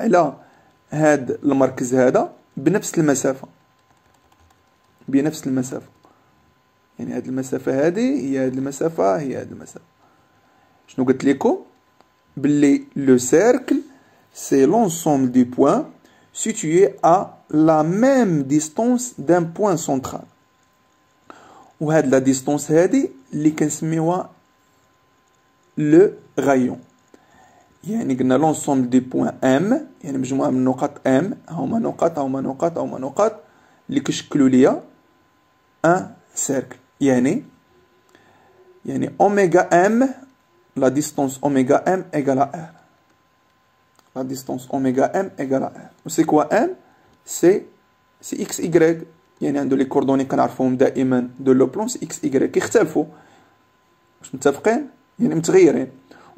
على هاد المركز هذا بنفس المسافة. بنفس المسافة. يعني هاد المسافة هذه هي هاد المسافة هي هاد المسافة. شنو قلت لكم؟ باللي le cercle c'est l'ensemble des points situés à la même distance d'un point central. وهاد la distance هادي اللي كنسميوها le rayon يعني قلنا l'ensemble des points M يعني مجموعة من النقط M هما نقط هما نقط هما نقط اللي كيشكلوا ليا un cercle يعني يعني oméga M la distance oméga M égale R la distance oméga M égale R و c'est quoi M c'est c'est x y يعني عنده les coordonnées كنعرفوهم دائما dans le plan c'est x y كيختلفوا. واش متفقين؟ يعني متغيرين.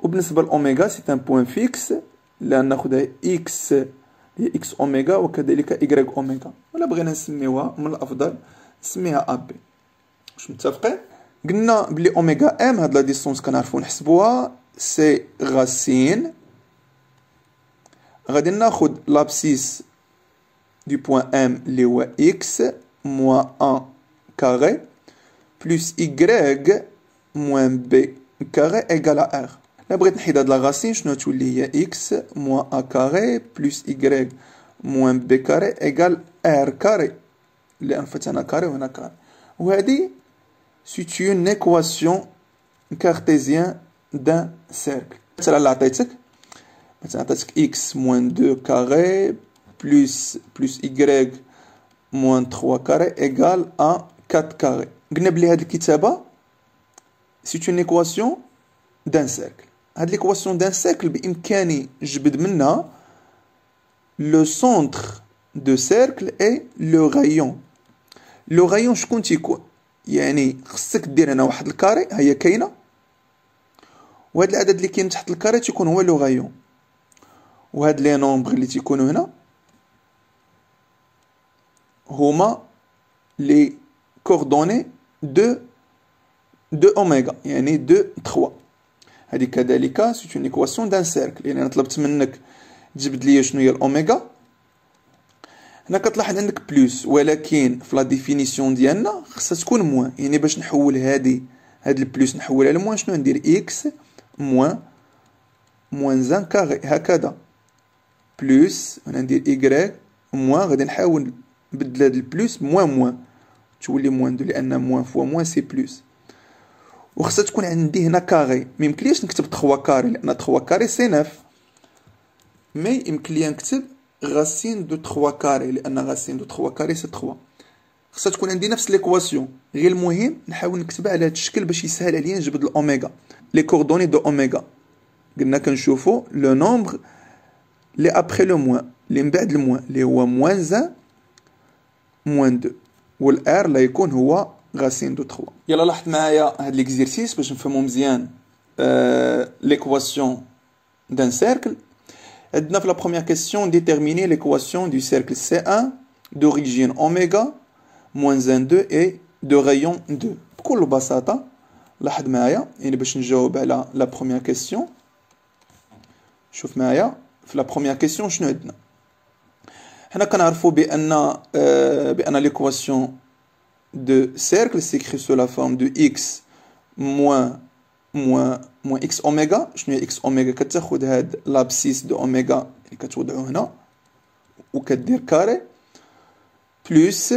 وبالنسبه ل oméga c'est un point fixe لأن ناخذها x هي x oméga وكذلك y oméga ولا بغينا نسميوها من الافضل نسميها a b واش متفقين قلنا بلي oméga M هاد la distance كنعرفو نحسبوها c'est racine غادي ناخد l'abscisse de point M اللي هو x موان ان كاري بلس y موان بي كاري ايكال ار لا بغيت نحيد هاد لا غاسين شنو تولي هي اكس موان ا كاري بلس y موان بي كاري ايكال ار كاري لان فتنا كاري وهنا كاري وهادي c'est une équation cartésienne d'un cercle. مثلا مثلا عطيتك x moins 2 carré plus plus y moins 3 carré égale à 4 carré. قلنا بلي هاد الكتابة c'est une équation d'un cercle. هاد l'équation d'un cercle بإمكاني نجبد منها le centre de cercle et le rayon. Le rayon شكون تيكون؟ يعني خصك دير هنا واحد الكاري هي كاينة وهاد العدد اللي كاين تحت الكاري تيكون هو لو غايون وهاد les nombres اللي تيكونوا هنا هما les coordonnées de de oméga يعني 2 3 هذه كذلك c'est une équation d'un cercle يعني أنا طلبت منك تجبد لي شنو هي الأوميغا. هنا كتلاحظ عندك plus ولكن في la définition ديالنا خصها تكون moins يعني باش نحول هادي هاد ال plus نحولها ل moins شنو ندير؟ x moins moins 1 au carré هكذا. plus هنا ندير ايكغيك موان غادي نحاول نبدل هاد ال plus moins moins تولي moins 2 لأن moins fois moins c'est plus وخصها تكون عندي هنا carré ميمكنليش نكتب 3 carré لأن 3 carré c'est 9 mais يمكن لي نكتب racine de 3 carré لأن racine de 3 carré c'est 3 خصها تكون عندي نفس l'équation غير المهم نحاول نكتبها على هذا الشكل باش يسهل عليا نجبد الأوميغا. لي كوردوني دو اوميغا قلنا كنشوفو لو نومبر لي ابخي لو موان لي من بعد الموان لي هو موان زان موان دو والآر لا يكون هو غاسين دو 3 يلا لاحظ معايا هاد ليكزيرسيس باش نفهمو مزيان آه ليكواسيون دان سيركل Dans la première question, déterminer l'équation du cercle C1 d'origine oméga moins 1 2 et de rayon 2 بكل بساطة لاحظ معايا يعني باش نجاوب على لا بروميير كيسيون شوف معايا في لا بروميير كيسيون شنو عندنا حنا كنعرفوا بان آه بان ليكواسيون دو سيركل سيكري سو لا فورم دو اكس موان موان موان اكس اوميغا شنو هي اكس اوميغا كتاخد هاد لابسيس دو اوميغا اللي كتوضعو هنا وكدير كاري بلوس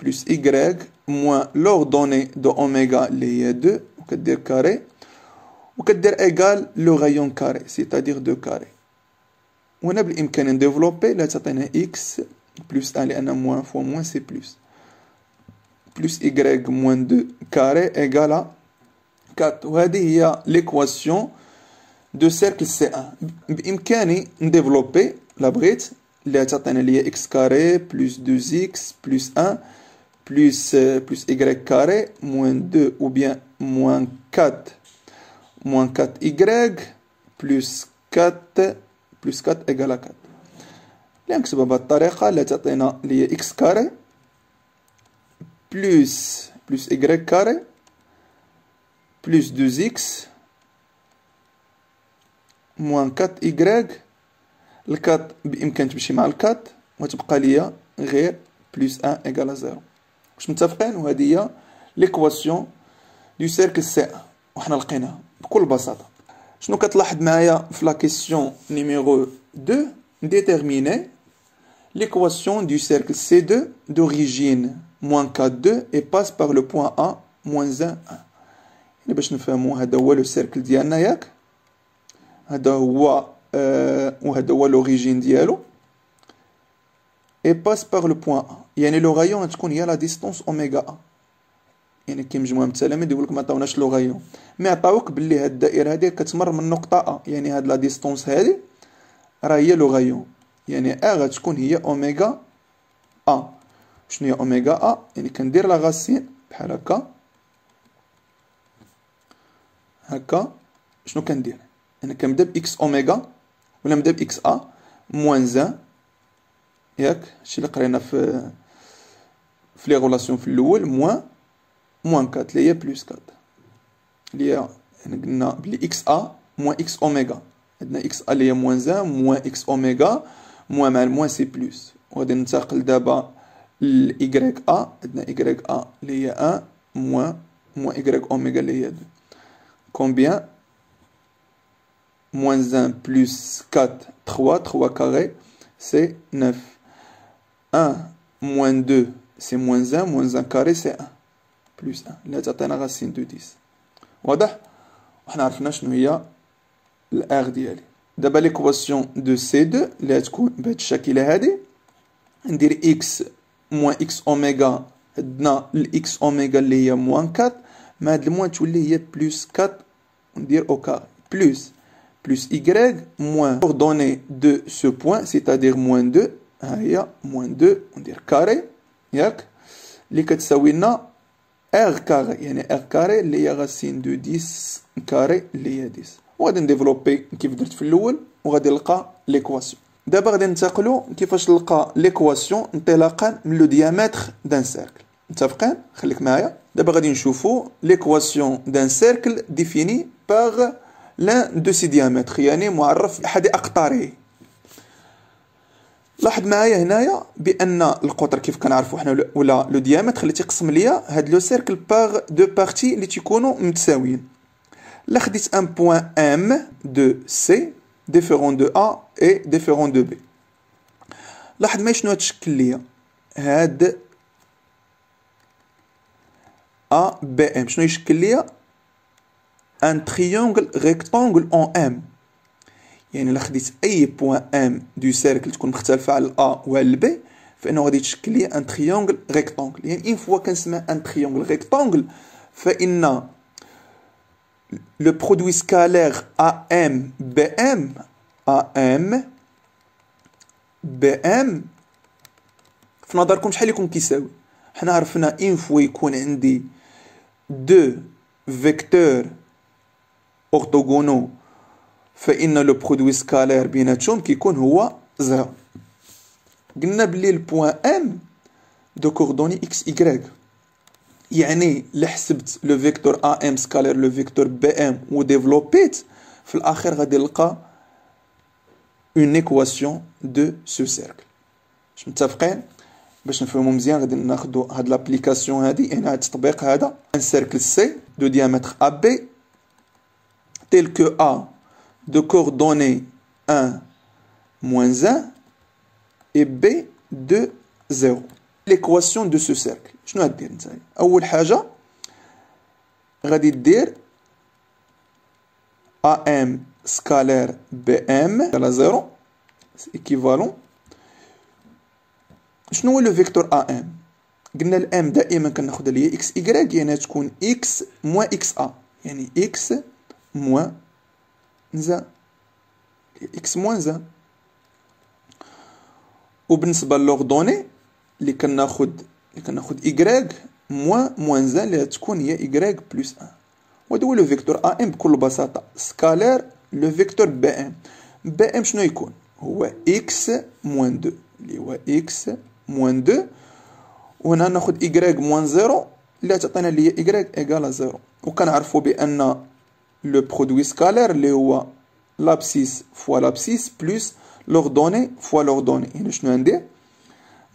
بلوس ايكغيك موان لوردوني دو اوميغا اللي هي دو وكدير كاري وكدير ايغال لو غايون كاري سيتادير دو كاري وهنا بالامكان نديفلوبي لا تعطينا اكس بلوس ان لان موان فوا موان سي بلوس بلوس ايكغيك موان دو كاري ايغال 4 وهذه هي ليكواسيون دو سيركل سي ان بامكاني نديفلوبي لا بغيت اللي تعطينا ليا اكس كاري بلس دو اكس بلس ان بلس بلس y carré moins 2 ou bien moins 4 moins 4y plus 4 plus 4 égale à 4 اللي نكتبها بهذه الطريقة اللي تعطينا اللي هي x كاري بلس بلس y كاري بلس 2x موان 4 y الكات بإمكان تمشي مع الكات وتبقى ليا غير بلس 1 إيكال 0 واش متفقين وهذه هي ليكواسيون دو سيركل سي وحنا لقيناها بكل بساطه شنو كتلاحظ معايا في لا كيسيون نيميرو 2 déterminer l'équation du cercle C2 d'origine moins 4 et passe par le point A moins 1 1 يعني باش نفهمو هذا هو لو سيركل ديالنا ياك هذا هو آه وهذا هو لوريجين ديالو et passe par le point A يعني لو غايون غتكون هي لا ديستونس اوميغا A يعني كاين مجموعه من التلاميذ يقول لك ما عطاوناش لو غايون مي عطاوك باللي هاد الدائره هادي كتمر من نقطه A يعني هاد لا ديستونس هادي راه هي لو غايون يعني A غتكون هي اوميغا A شنو هي oméga A يعني كندير la racine بحال هكا. هكا. شنو كندير؟ أنا كنبدأ ب x oméga ولا نبدأ ب x A؟ moins 1 ياك؟ هادشي اللي قرينا في في les relations في الأول. moins moins 4 اللي هي plus 4 اللي هي يعني قلنا بلي x A moins x oméga. عندنا x A اللي هي moins 1 moins x oméga. موان مع الموان سي بلوس. وغادي ننتقل دابا ل y ا عندنا y ا اللي هي 1 موان موان y اوميغا اللي هي 2 combien moins 1 plus 4 3 3 carré c'est 9 1 moins 2, c'est moins 1, moins 1 carré, c'est 1. Plus 1. اللي تعطينا racine de 10. واضح؟ وحنا عرفنا شنو هي الار ديالي. دابا ليكواسيون دو سي 2 اللي تكون بهاد الشكل هادي ندير اكس موان اكس اوميغا عندنا الاكس اوميغا اللي هي موان 4 مع هاد الموان تولي هي بلوس 4 وندير او كاري بلوس بلوس y moins coordonnée de ce point c'est-à-dire moins 2 ها هي موان دو وندير كاري ياك اللي كتساوي لنا ار كاري يعني ار كاري اللي هي غاسين دو ديس كاري اللي هي ديس وغادي نديفلوبي كيف درت في الاول وغادي نلقى ليكواسيون دابا غادي ننتقلوا كيفاش نلقى l'équation انطلاقا من le diamètre d'un cercle. متفقين؟ خليك معايا. دابا غادي نشوفوا l'équation d'un cercle défini par l'un de ses diamètres يعني معرف باحد أقطاره. لاحظ معايا هنايا بأن القطر كيف كنعرفوا حنا ولا le diamètre اللي تيقسم ليا هاد le cercle par deux parties اللي تيكونوا متساويين. لا خديت ان بوين ام دو سي ديفيرون دو ا اي ديفيرون دو بي لاحظ معايا شنو تشكل ليا هاد ا بي ام شنو يشكل ليا ان تريونغل ريكتونغل اون ام يعني الا خديت اي بوان ام دو سيركل تكون مختلفه على الا وعلى البي فانه غادي تشكل لي ان تريونغل ريكتونغل يعني ان فوا كنسمع ان تريونغل ريكتونغل فان لو برودوي سكالير ا ام بي ام ا AM BM في نظركم شحال يكون كيساوي؟ حنا عرفنا une fois يكون عندي deux vecteurs orthogonaux فإن le produit scalaire بيناتهم كيكون هو zéro. قلنا بلي ال point M de coordonnées x y يعني لحسبت le vecteur AM scalaire le vecteur BM و développيت في الآخر غادي نلقى اون ايكواسيون دو سو سيركل باش متفقين باش نفهمو مزيان غادي ناخدو هاد لابليكاسيون هادي يعني هاد التطبيق هذا ان سيركل سي دو ديامتر ا بي تيل كو ا de coordonnées 1 moins 1 et B de 0 l'équation de ce cercle شنو غدير نتايا اول حاجه غادي دير AM scalaire BM على 0 équivalent. شنو هو le vecteur AM قلنا ال M دائما كناخذها اللي هي x يعني تكون x moins x A يعني x moins un x moins un وبالنسبه l'ordonnée اللي كناخد اللي كناخد y moins moins un اللي تكون هي y plus un وهذا هو le vecteur AM بكل بساطة. scalaire le vecteur BM. BM شنو يكون؟ هو x moins 2 اللي هو x moins 2 وهنا ناخد y moins zéro. اللي تعطينا اللي هي y égale zéro. وكنعرفو بأن le produit scalaire اللي هو l'abscisse fois l'abscisse plus l'ordonnée fois l'ordonnée يعني شنو ندير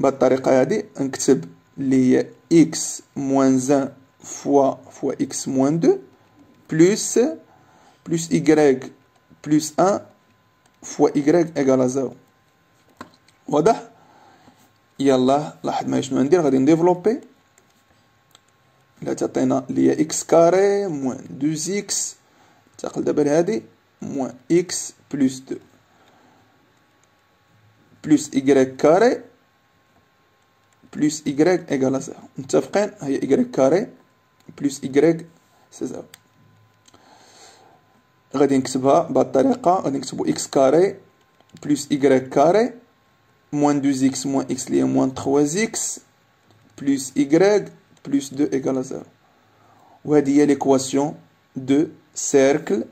بهاد الطريقة هادي نكتب اللي هي x moins un fois fois x moins deux. بلس بلس y بلس ان فوا y ايكال زيرو واضح يلا لاحظ معايا شنو ندير غادي نديفلوبي لا تعطينا اللي هي اكس كاري موان دوز اكس تقل دابا لهادي موان اكس بلس دو بلس y كاري بلس y ايكال زيرو متفقين هي y كاري بلس y سي زيرو غادي نكتبها بهاد الطريقة غادي نكتبو x كاري بلس y كاري موان دوز x موان x لي موان تخوا x بلس y بلس دو ايكال زيرو وهادي هي ليكواسيون دو سيركل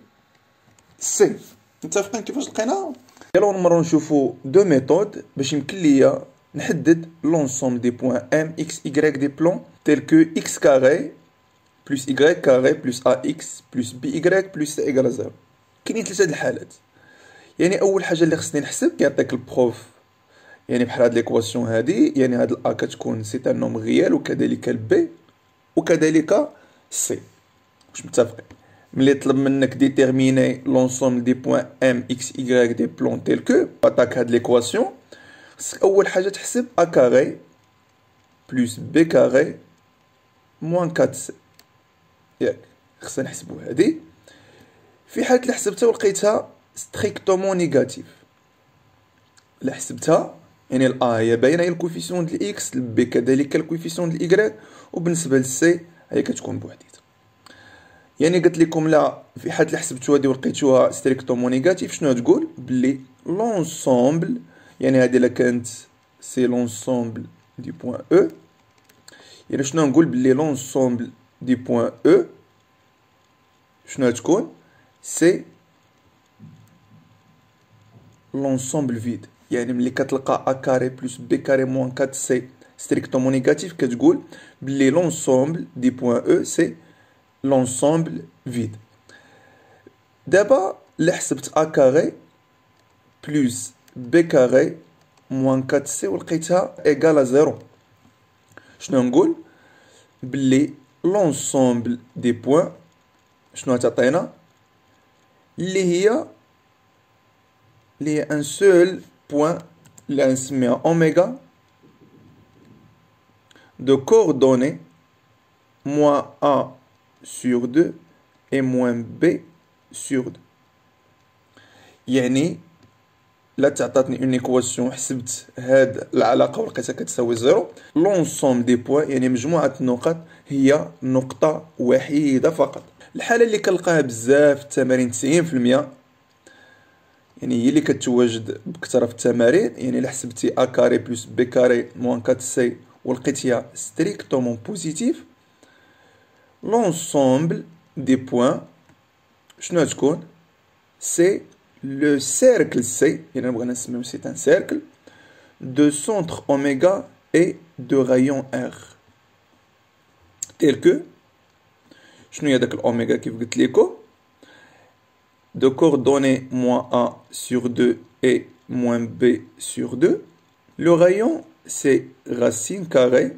سي متفقين كيفاش لقيناها يلا نمرو نشوفو دو ميثود باش يمكن ليا نحدد لونسوم دي بوان ام اكس y دي بلون تيل كو x كاري plus y carré plus ax plus by plus c égale zéro كاينين ثلاثة الحالات. يعني أول حاجة اللي خصني نحسب كيعطيك ال prof. يعني بحال هاد l'équation هادي يعني هاد ال A كتكون c'est un nombre réel وكذلك ال B وكذلك C واش متفقين؟ ملي طلب منك déterminer l'ensemble des points M x y du plan tel que عطاك هاد l'équation خصك أول حاجة تحسب A carré plus B carré moins 4 C ياك خصنا نحسبو هادي. في حالة اللي حسبتها ولقيتها strictement négatif اللي حسبتها يعني ال A هي باينة هي ال coefficient ديال ال x ال B كذلك ال coefficient ديال الإيكغيك وبالنسبة لل C هي كتكون بوحديتها. يعني قلت لكم لا في حالة اللي حسبتو هادي ولقيتوها strictement négatif شنو تقول؟ بلي l'ensemble يعني هادي إلا كانت c'est l'ensemble des points ou يعني شنو نقول بلي l'ensemble دي بوان او شنو تكون سي لونسومبل فيد يعني ملي كتلقى ا كاري بلس بي كاري موان 4 سي ستريكتومون نيجاتيف كتقول بلي لونسومبل دي بوان او سي لونسومبل فيد دابا اللي حسبت ا كاري بلس بي كاري موان 4 سي ولقيتها ايكال زيرو شنو نقول بلي لونسومبل دي بوان شنو تعطينا اللي هي اللي هي ان سول بوان اللي نسميها اوميغا de coordonnées moins A sur 2 et moins B sur 2 يعني لا تعطاتني اون ايكواسيون حسبت هاد العلاقه ولقيتها كتساوي زيرو لونسوم دي بوان يعني مجموعه النقط هي نقطة وحيدة فقط. الحالة اللي كنلقاها بزاف في التمارين 90% يعني هي اللي كتواجد بكثرة في التمارين. يعني إلا حسبتي A carré plus B carré moins 4 C ولقيتيها strictement positif l'ensemble des points شنو تكون c'est le cercle C, c'est un cercle, de centre oméga et de rayon R. Tel que, je n'ai l'oméga qui vous l'écho, de coordonnées moins A sur 2 et moins B sur 2. Le rayon, c'est racine carrée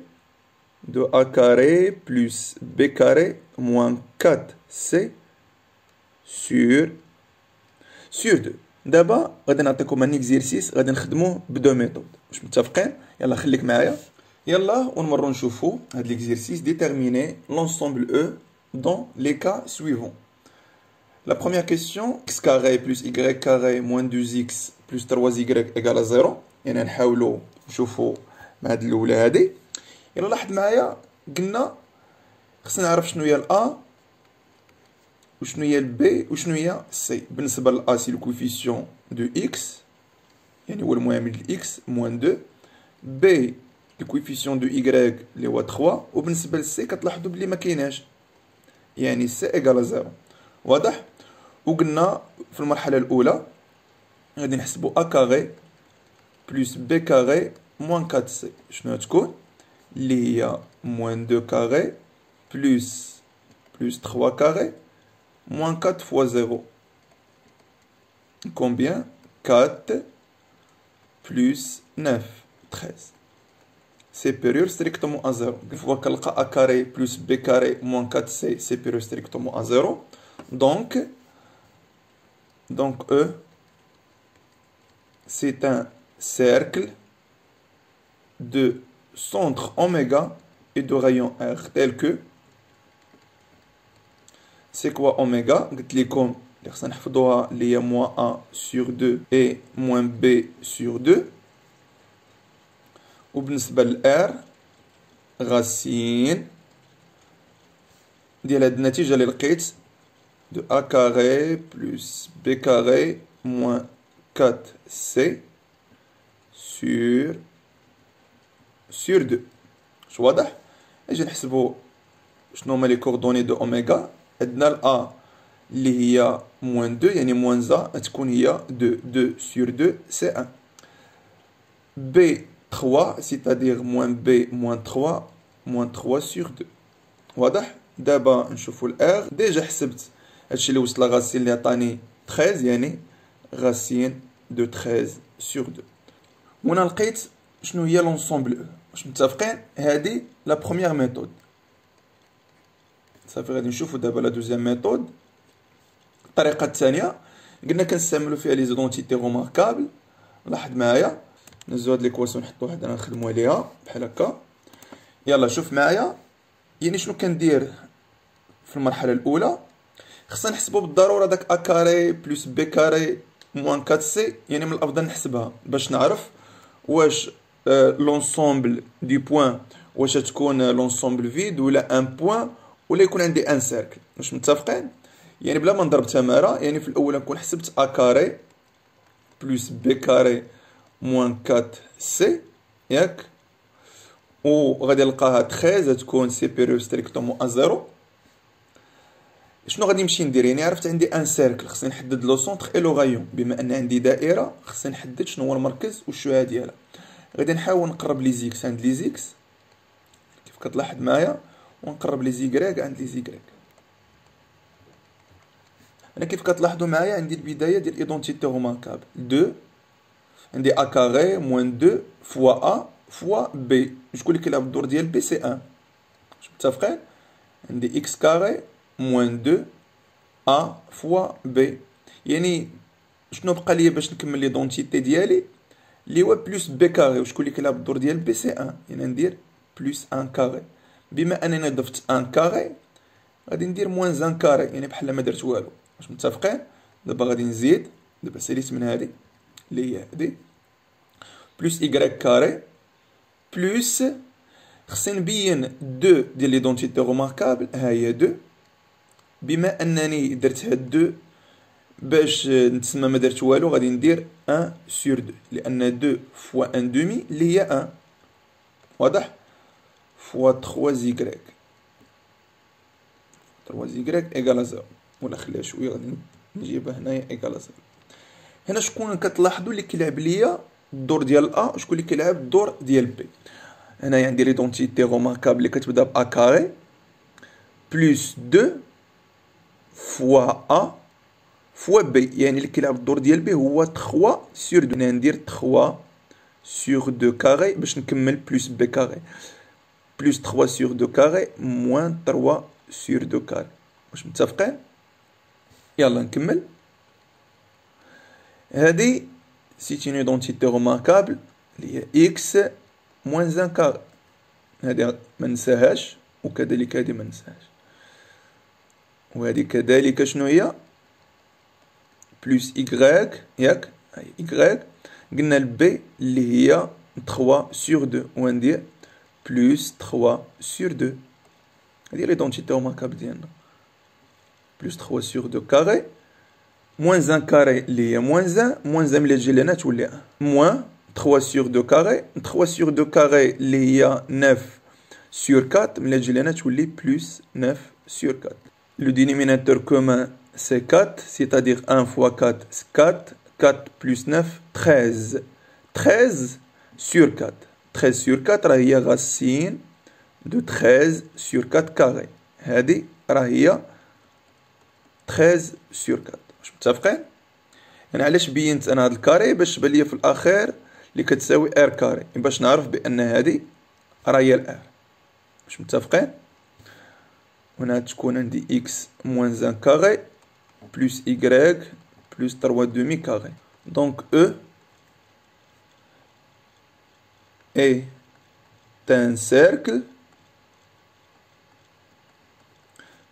de A carré plus B carré moins 4C sur سور دو دابا غادي نعطيكم ان اكزيرسيس غادي نخدموه بدو ميثود واش متفقين يلا خليك معايا يلا ونمرو نشوفو هاد ليكزيرسيس ديتيرميني لونسومبل او دون لي كا سويفون La première question, x carré plus y carré moins 2x plus 3y égale à 0 يعني نحاولوا نشوفوا مع هاد الاولى هادي يلا لاحظ معايا قلنا خصنا نعرف شنو هي الأ وشنو هي البي وشنو هي سي بالنسبه للأ سي الكوفيسيون دو إكس يعني هو المعامل لإكس موان دو بي الكوفيسيون دو إيكغيك اللي هو تخوا وبالنسبة لسي كتلاحظو بلي مكايناش يعني سي إيكال زيرو واضح وقلنا في المرحلة الأولى غادي نحسبو أ كاغي بلوس بي كاغي موان كات سي شنو تكون اللي هي موان دو كاغي بلوس بلوس تخوا كاغي moins 4 fois 0. Combien 4 plus 9, 13. supérieur strictement à 0. Une fois que le a carré plus b carré moins 4c supérieur strictement à 0, donc, E, c'est un cercle de centre oméga et de rayon R, tel que c'est quoi oméga? Comme, A sur 2 et moins B sur 2. وبالنسبة ل r غاسين ديال هاد النتيجة اللي لقيت de a carré plus b carré moins 4c sur sur 2 واش واضح أجي نحسبو شنو هما لي كوردوني دو اوميغا عندنا ا اللي هي موان دو يعني موان زا تكون هي دو دو سور دو سي ان بي تخوا سيتادير موان بي موان تخوا موان تخوا سور دو واضح دابا نشوفو الار ديجا حسبت هادشي اللي وصل ل racine اللي عطاني treize يعني racine de treize sur deux هنا لقيت شنو هي l'ensemble واش متفقين هادي la première méthode صافي غادي نشوفو دابا la deuxième méthode الطريقة الثانية قلنا كنستعملو فيها les identités remarquables لاحظ معايا نزو هاد l'équation نحطو وحده نخدمو عليها بحال هكا. يلا شوف معايا. يعني شنو كندير في المرحلة الأولى؟ خصنا نحسبو بالضرورة داك A carré plus B carré moins 4 C يعني من الأفضل نحسبها باش نعرف واش l'ensemble des points واش تكون l'ensemble vide ولا un point ولا يكون عندي un cercle واش متفقين؟ يعني بلا ما نضرب تمارة يعني في الأول نكون حسبت A carré plus B carré moins 4 C ياك. و غادي نلقاها 13 تكون supérieur strictement à zéro. شنو غادي نمشي ندير يعني؟ عرفت عندي un cercle خصني نحدد le centre et le rayon بما أن عندي دائرة خصني نحدد شنو هو المركز والشعاع ديالها. غادي نحاول نقرب les x عند les x. كيف كتلاحظ معايا؟ ونقرب les y عند les y أنا كيف كتلاحظوا معايا؟ عندي البداية ديال identité remarquable deux عندي a carré moins deux fois a fois b شكون اللي كيلعب الدور ديال b c'est un متفقين عندي x carré moins deux a fois b يعني شنو بقى ليا باش نكمل l'identité ديالي اللي هو plus b carré وشكون اللي كيلعب الدور ديال b c'est un يعني ندير plus un carré بما انني ضفت un carré غادي ندير moins un carré يعني بحال ما درت والو واش متفقين دابا غادي نزيد دابا ساليت من هادي اللي هي هادي plus y carré plus خصني نبين deux ديال l'identité remarquable ها هي deux بما انني درت هاد deux باش نتسمى ما درت والو غادي ندير un sur deux لأن deux fois un demi اللي هي un واضح fois 3y 3y égal 0 ولا خليها شوية غادي نجيبها هنايا égal 0 هنا شكون كتلاحظوا اللي كيلعب ليا الدور ديال a شكون اللي كيلعب الدور ديال b هنايا عندي l'identité remarquable اللي كتبدا ب a carré plus 2 fois a fois b يعني اللي كيلعب الدور ديال b هو 3 sur 2 ندير 3 sur 2 carré باش نكمل plus b carré plus 3 sur 2 carré moins 3 sur 2 carré واش متفقين؟ يلا نكمل. هذه سي اون ايدونتيتي روماركابل اللي هي اكس موان ان كاري هذه ما ننساهاش وكذلك هذه ما ننساهاش وهذه كذلك شنو هي بلوس إيكغيك ياك هاي إيكغيك قلنا البي اللي هي 3 سور 2 وندير plus 3 sur 2 هذه ليدونتيتي روماركابل ديالنا plus 3 sur 2 carré moins 1 carré اللي هي moins 1 moins 1 ملي تجي لهنا تولي 1 moins 3 sur 2 carré 3 sur 2 carré اللي هي 9 sur 4 ملي تجي لهنا تولي plus 9 sur 4 le dénominateur commun c'est 4 c'est-à-dire 1 fois 4 c'est 4 4 plus 9 13 13 sur 4 13 sur 4 راهي هي racine de 13 sur 4 carré هذه راهي 13 sur 4 واش متفقين؟ يعني علاش بينت أنا هاد الكاري باش تبان في الأخير اللي كتساوي R carré؟ باش نعرف بأن هذه راهي ال R واش متفقين؟ هنا تكون عندي إكس موان 1 كاري بلس y plus 3 demi carré. Donc E est un cercle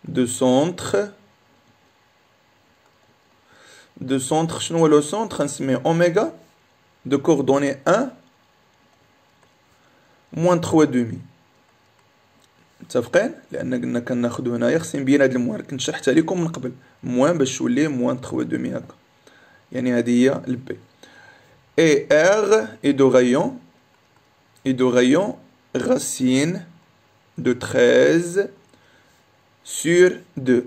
de centre de centre شنو le centre نسميه oméga de coordonnées 1 moins 3 demi متفقين لان قلنا كناخذ هنايا خصني نبين هاد الموان كنت شرحتها لكم من قبل موان باش تولي موان 3 دومي هكا يعني هذه هي البي اي ار اي دو رايون اي دو رايون racine دو 13 سور 2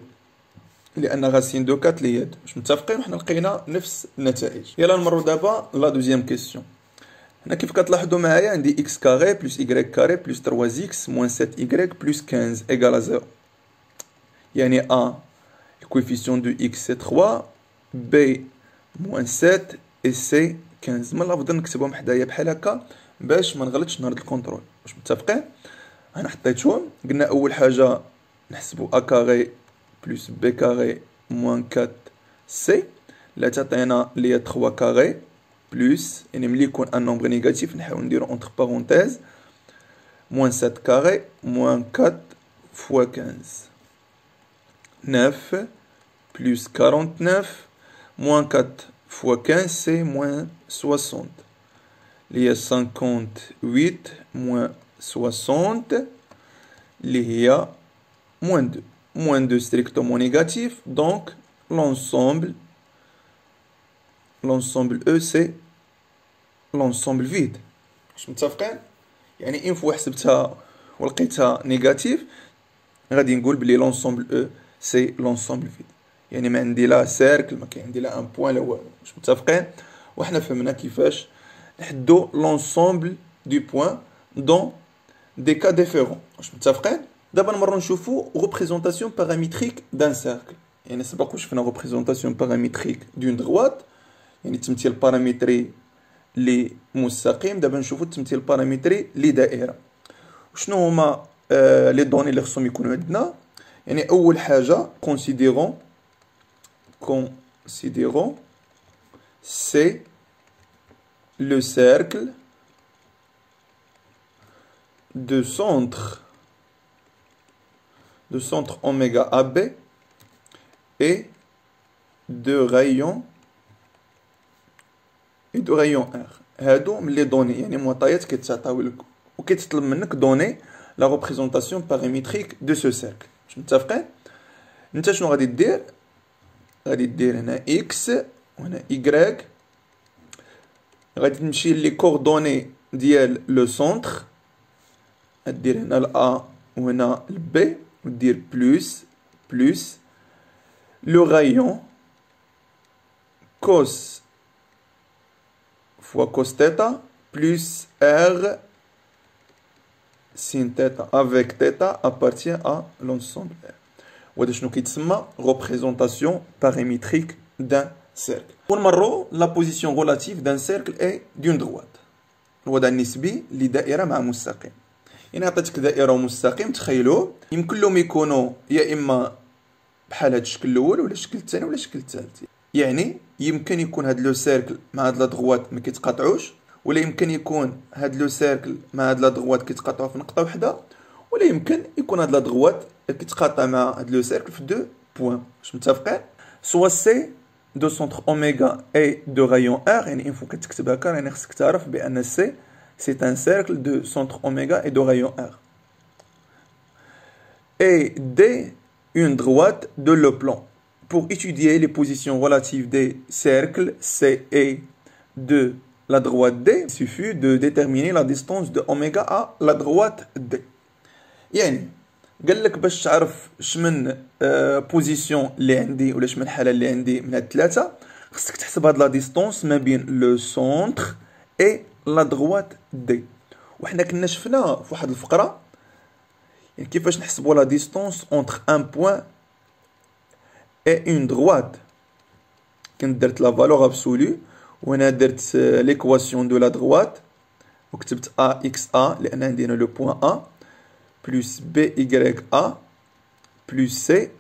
لأن راسين دو 4 اللي هي 2 واش متفقين؟ وحنا لقينا نفس النتائج. يلا نمرو دابا لا دوزيام كيسيون. هنا كيف كتلاحظوا معايا؟ عندي x carré plus y carré plus 3x moins 7y plus 15 égal 0 يعني a ال coefficient de x c'est 3 b moins 7 et c 15 من الافضل نكتبهم حدايا بحال هكا باش ما نغلطش نهار ال contrôle. واش متفقين؟ أنا حطيتهم. قلنا أول حاجة نحسبوا a كاري plus b carré moins 4c. La tchatayna li 3 carré plus, et nous avons un nombre négatif, nous allons dire entre parenthèses, moins 7 carré moins 4 fois 15. 9 plus 49 moins 4 fois 15 c'est moins 60. Il y a 58 moins 60. Il y a moins 2. Moins 2 strictement négatif, donc l'ensemble l'ensemble E c'est l'ensemble vide واش متفقين يعني ان فوا حسبتها ولقيتها نيجاتيف غادي نقول بلي لونسومبل او سي لونسومبل فيد يعني ما عندي لا سيركل ما كاين عندي لا ان بوين لا والو واش متفقين وحنا فهمنا كيفاش نحدو لونسومبل دو بوين دون دي كا ديفيرون واش متفقين دابا نمرو نشوفو ريبريزونطاسيون باراميتريك دان سيركل يعني سبق واش شفنا ريبريزونطاسيون باراميتريك دون دغوات يعني التمثيل البارامتري لي مستقيم دابا نشوفوا التمثيل البارامتري لي دائره شنو هما آه لي دوني اللي خصهم يكونوا عندنا يعني اول حاجه كونسيديرون كونسيديرون سي لو سيركل de centre de centre oméga AB et de rayon et de rayon R هادو من لي دوني يعني معطيات كيتعطاو لك وكيتطلب منك دوني لا ريبريزونطاسيون باراميتريك دو سو سيركل واش متفقين انت شنو غادي دير غادي دير هنا اكس وهنا ايكغيك غادي تمشي لي كوردوني ديال لو سونتر دير هنا الا وهنا البي dire plus, plus, le rayon cos fois cos θ plus R sin θ avec θ appartient à l'ensemble R. représentation parimétrique d'un cercle. Pour marro, la position relative d'un cercle est d'une droite. l'idée مستقيم. يعني عطيتك دائرة ومستقيم تخيلوا يمكن لهم يكونوا يا إما بحال هذا الشكل الأول ولا الشكل الثاني ولا الشكل الثالث. يعني يمكن يكون هاد لو سيركل مع هاد لا دغوات ما كيتقاطعوش ولا يمكن يكون هاد le cercle مع هاد la droite كيتقاطعوا في نقطة وحدة ولا يمكن يكون هاد la droite كيتقاطع مع هاد le cercle في deux points واش متفقين soit C de centre oméga et de rayon R يعني فوا كتكتب هكا يعني خصك تعرف بأن C سي ان سيركل دو سونتر اوميغا اي دو رايون ار اي دي une droite de le plan. Pour étudier les positions relatives des cercles C et de la droite D, il suffit de déterminer la distance de oméga à la droite D. يعني قال لك باش تعرف شمن بوزيسيون اللي عندي ولا شمن حاله اللي عندي من هاد الثلاثه خصك تحسب هاد لا ديستونس ما بين لو سونتر اي لا دروات دي وحنا كنا شفنا في واحد الفقره يعني كيفاش نحسبوا لا ديستونس اونتر ان بوين اي اون دروات كنت درت لا فالور ابسولو وهنا درت ليكواسيون دو لا دروات وكتبت ا اكس ا لان عندنا لو بوين ا plus BYA plus C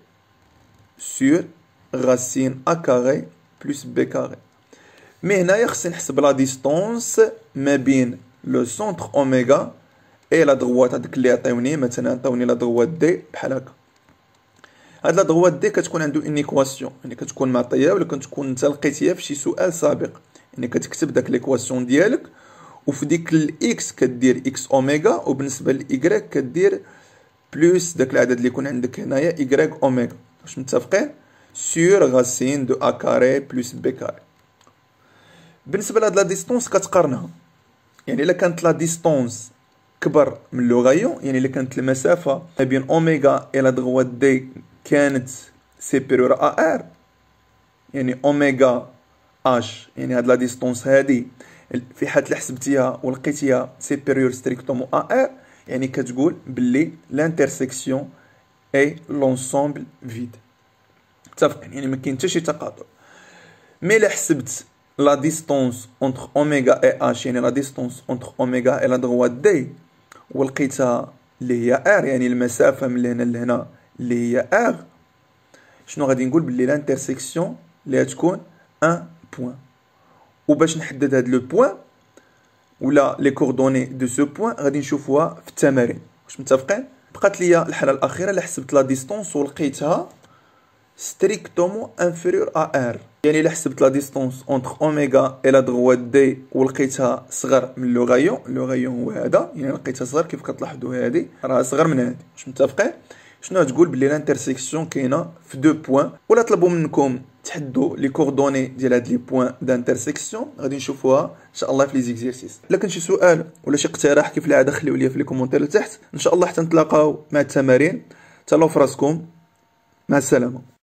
sur racine A carré plus B carré. Mais هنايا خصني نحسب لا ديستونس ما بين لو سونتر اوميغا اي لا دغوات هذيك اللي عطيوني مثلا عطيوني لا دغوات دي بحال هكا هاد la droite D كتكون عنده une équation يعني كتكون معطيه ولا كتكون انت لقيتيها في شي سؤال سابق يعني كتكتب داك l'équation ديالك وفي ديك ال x كدير x oméga وبالنسبه ل y كدير plus داك العدد اللي يكون عندك هنايا y oméga واش متفقين sur racine de a carré plus b carré بالنسبة لهاد la distance كتقارنها. يعني إلا كانت la distance كبر من le rayon يعني إلا كانت المسافة ما بين اوميغا إلى droite D كانت supérieure à R يعني oméga H يعني هاد la distance هادي. في حالة اللي حسبتيها ولقيتيها supérieure strictement à R يعني كتقول باللي l'intersection est l'ensemble vide متفقين؟ يعني ما كاين حتى شي تقاطع. mais إلا حسبت la distance entre oméga et H يعني la distance entre oméga et la droite D ولقيتها اللي هي R يعني المسافة من هنا لهنا اللي هي R شنو غادي نقول باللي l'intersection اللي غتكون un point وباش نحدد هاد le point ولا les coordonnées de ce point غادي نشوفوها في التمارين. واش متفقين؟ بقات ليا الحالة الأخيرة اللي حسبت la distance ولقيتها strictement inférieure à R يعني إلا حسبت la distance entre oméga et la droite D ولقيتها صغر من le rayon le rayon هو هذا. يعني لقيتها صغر كيف كتلاحظوا هذه؟ راه صغر من هذه. واش متفقين؟ شنو تقول بلي l'intersection كاينة في deux points ولا طلبوا منكم تحدوا les coordonnées ديال هاد les points d'intersection غادي نشوفوها إن شاء الله في les exercices الا كان شي سؤال ولا شي اقتراح كيف العادة خليو لي في les commentaires لتحت. إن شاء الله حتى نتلاقاو مع التمارين. تهلاو في راسكم. مع السلامة.